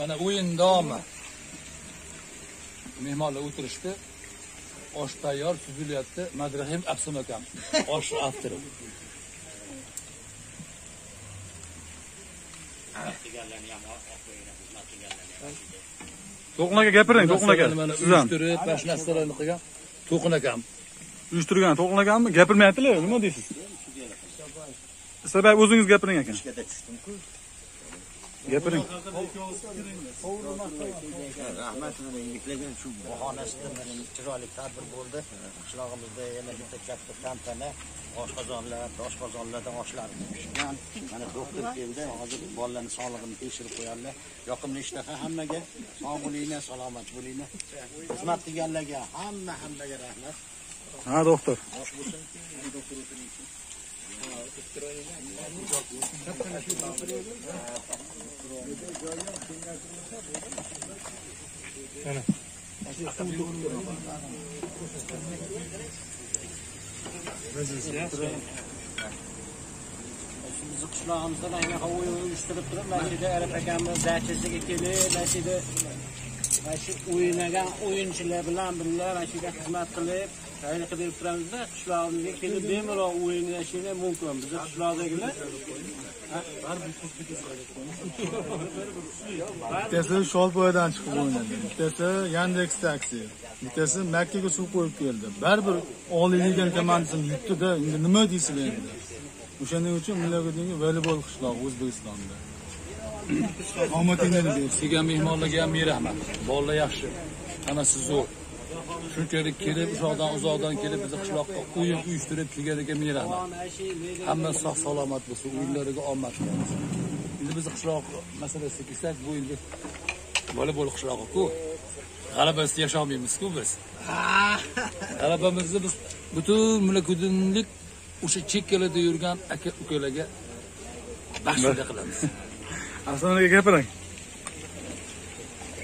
mana o'yin davomi mehmonlar o'tirishdi. Osh tayyor suzilyapti. Madrahim afsun akam. Osh avtori to'lqin aka gapiring to'lqin aka. siz ham uyushtirib mana shu narsalarni qilgan to'qin akam. Uyushtirgan to'lqin akammi? Gapirmayaptilar nima deysiz? Sabab o'zingiz gapiring aka gapiring rahmat yigitlarga shu bahonasida mana chiroyli tadbir bo'ldi qishlog'imizda yana bitta katta tantana oshqozonlar oshqozonlarda oshlar pishgan mana doktor keldi hozir bolalarni sog'lig'ini tekshirib qo'yadilar yoqimli ishtaha hammaga sog' bo'linglar salomat bo'linglar xizmat qilganlarga hamma hammaga rahmat ha doktor osh bizni qishlog'imizda mana shunaqa o'yin uyushtirib turib mana shu yerda arab akamiz dachasiga kelib mana shu yerda mana shu o'ynagan o'yinchilar bilan birga mana shu yerda xizmat qilib xayr qilib turamizda qishlog'imizga kelib bemalol o'ynashinglar mumkin. Bizni qishloqdagilar bittasi sholpoyadan chiqib o'ynadi. Bittasi yandeks taksi. Bittasi makkaga suv qo'yib keldi. Baribir oliy liga komandasini yutdida endi nima deysizlar endi? O'shaning uchun millioga voleybol qishlog'i o'zbekistonda. Bersin kelgan mehmonlarga ham ming rahmat bolalar yaxshi. Tanasi zo'r shunchalik kelib uzoqdan uzoqdan kelib bizni qishloqqa o'yin uyushtirib kelganiga ming rahmat hamma sog' salomat bo'lsin o'yinlariga omad tilaymiz endi bizni qishloq masalasiga kelsak bu endi voleybol qishlog'i-ku g'alabasiz yasholmaymizku biz. G'alabamizni biz butun mulakudinlik o'sha chekkalarda yurgan aka ukalarga baxshida qilamiz aslan aka gapiring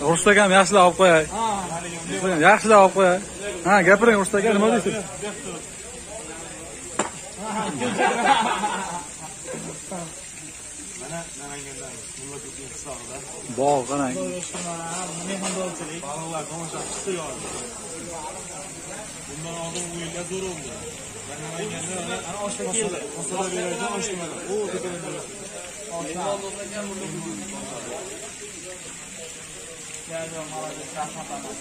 rushd akam yaxshilab olib qo'yay yaxshilab olib qo'yay ha gapiring rushd aka nima deysiz bog' qarang Balalar tomosha. Bundan oldin o'yinlar zo'r bo'ldi. Namanganda ana keldi. Geldim abi, çarpma bana.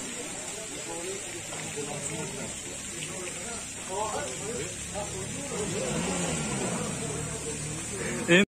Evet.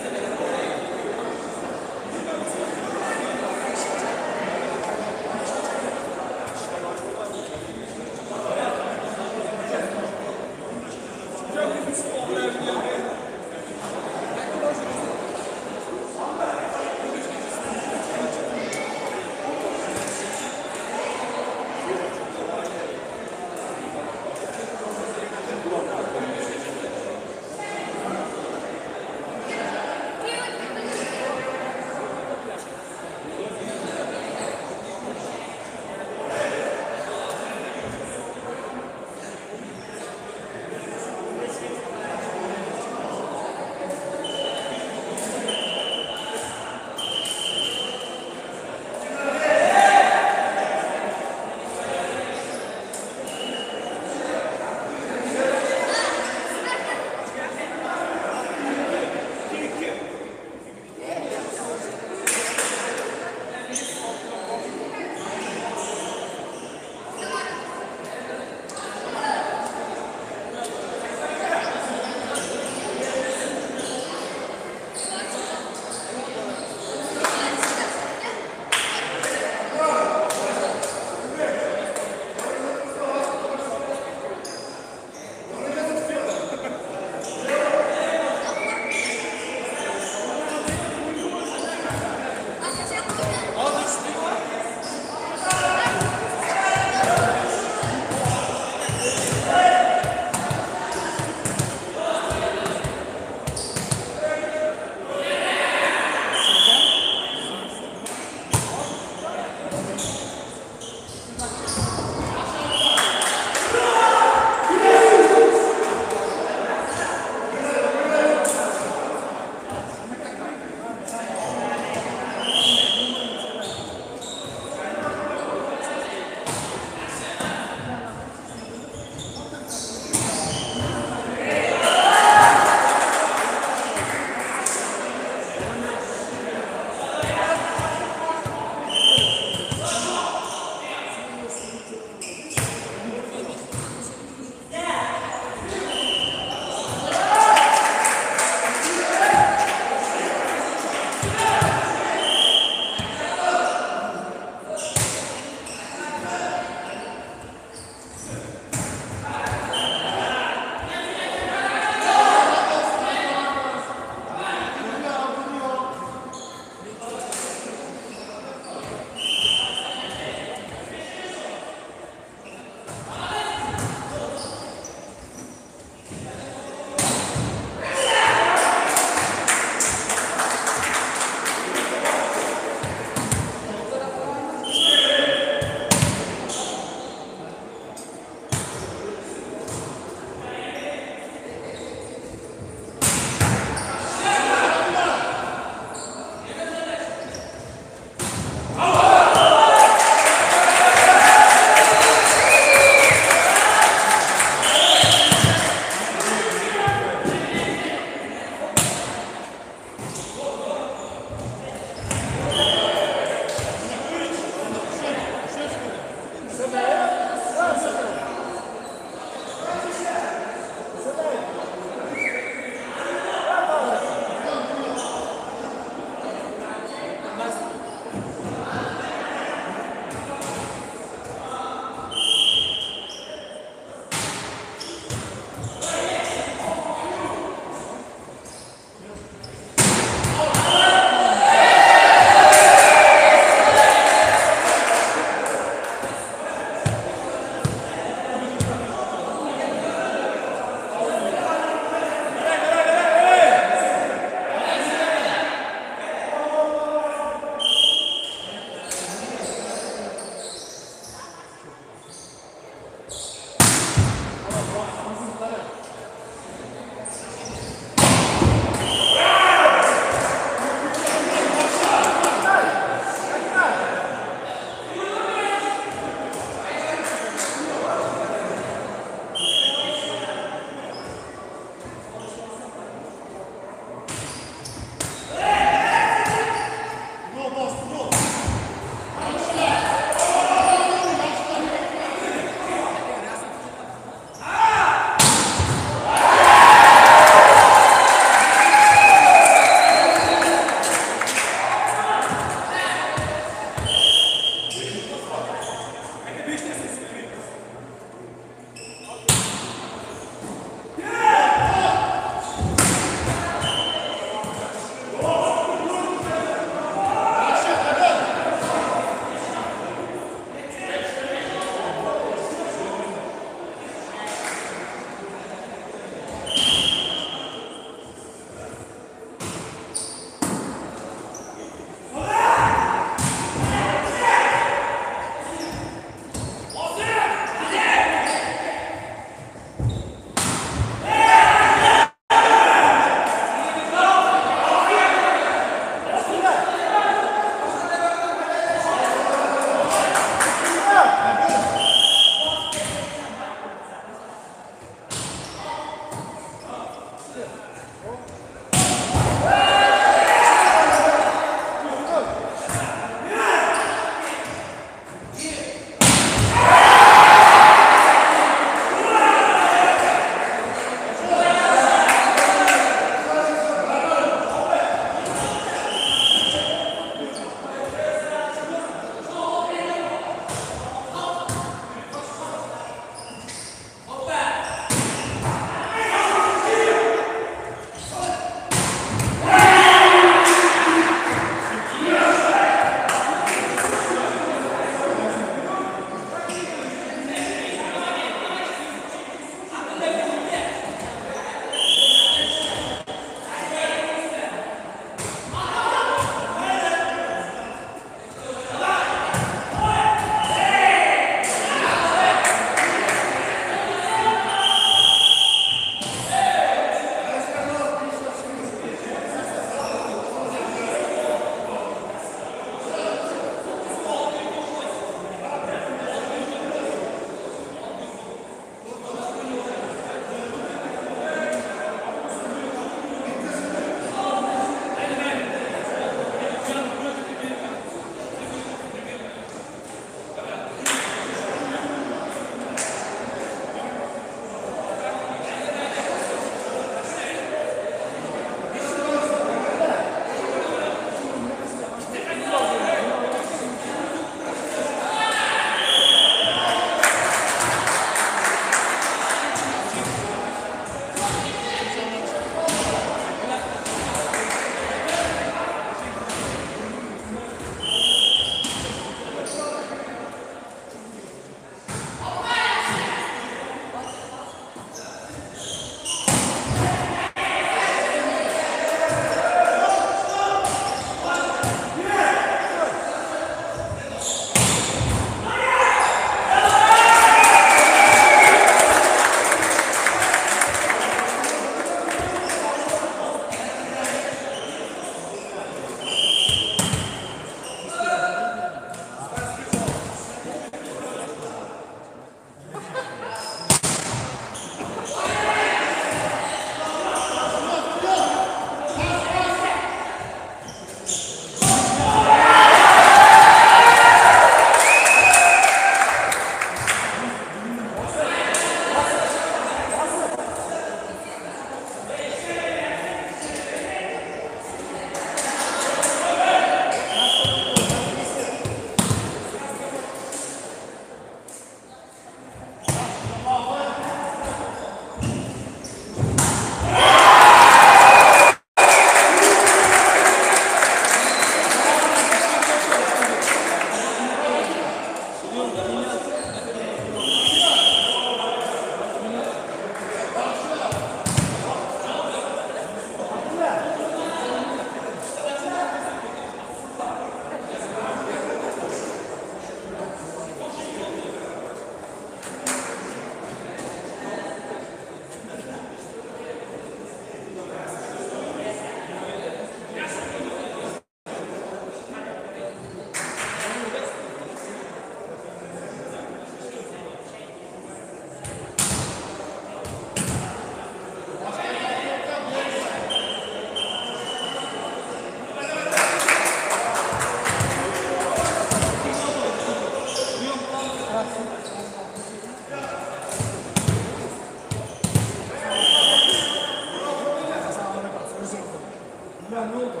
Иванова.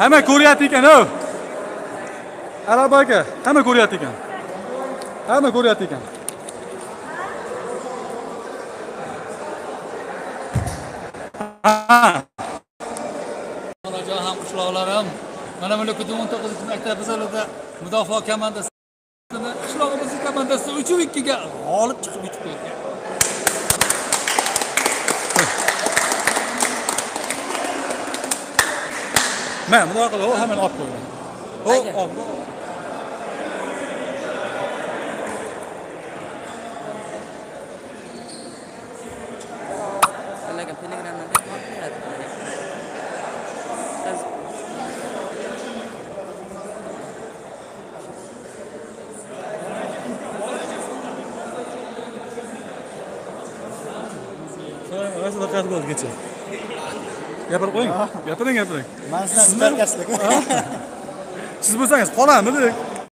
Hamma ko'ryapti ekan o arab aka hamma ko'ryapti ekan. Hamma ko'ryapti ekan. Ha, onajon ham qishloqlarim. Mana bular kutib o'n to'qqizinchi maktabimizda mudofaa komandasi mana bunday qilib u hammani olib qo'ydi u Gapiring, gapiring. man sizdan sparkaslik Siz bo'lsangiz qolamidi?